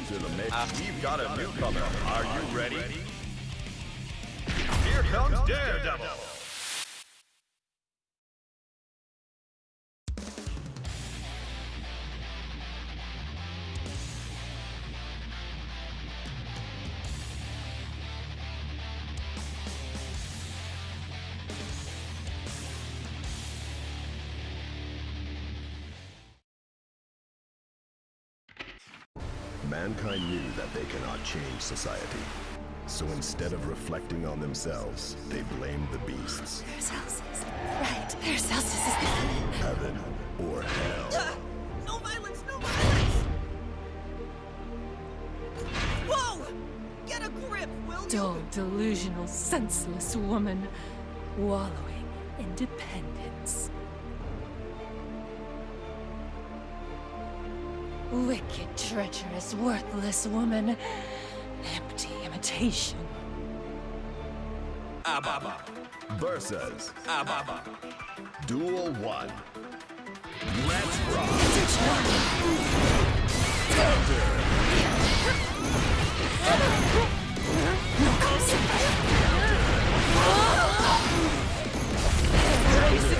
enter the mix. Ah. We've got a newcomer. Are you ready? Here comes Daredevil. Mankind knew that they cannot change society. So instead of reflecting on themselves, they blamed the beasts. Paracelsus. Right, Paracelsus. Heaven or hell. Ah! No violence, no violence! Whoa! Get a grip, will you? Dull, delusional, senseless woman, wallowing in dependence. Wicked, treacherous, worthless woman, empty imitation. Ababa. Versus Ababa. Duel 1. Let's rock! Duel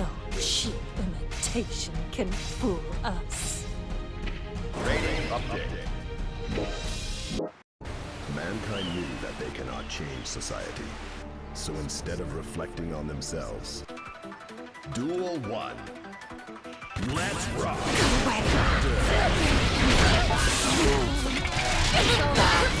No cheap imitation can fool us. Rating update. Mankind knew that they cannot change society. So instead of reflecting on themselves, Duel 1. Let's rock! Games abroad.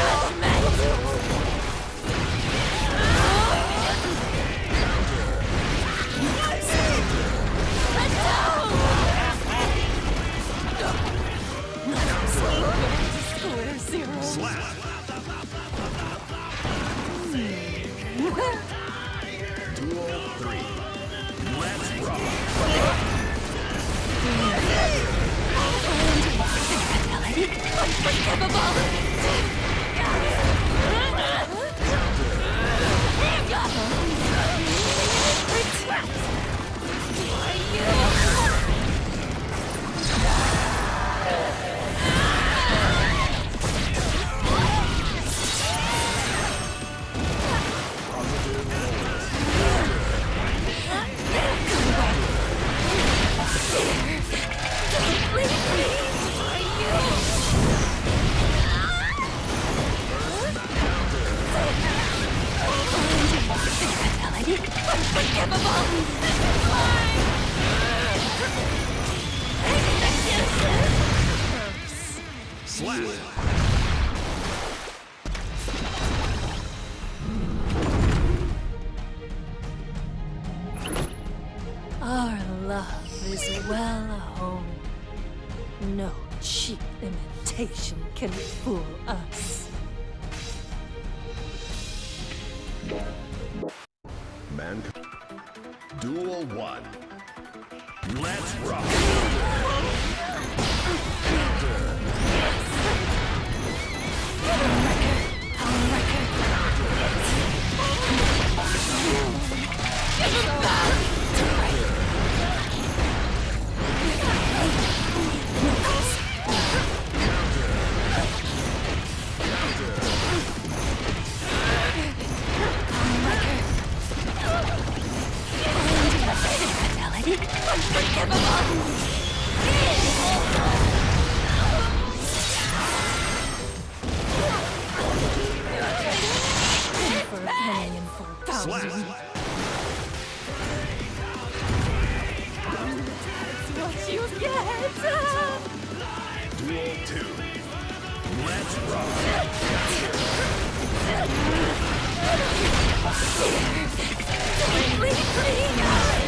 zero. Slap! 3. Let's! Our love is well honed. No cheap imitation can fool us. Duel 1. Let's rock! 2. Let's rock! For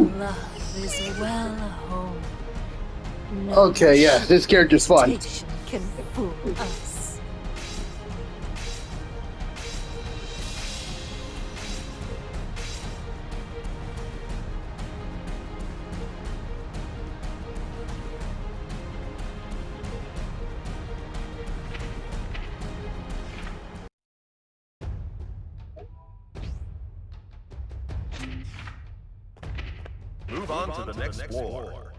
Woo! Love is well home. Okay, yeah, this character's fun. Imitation can fool us. On to the next war.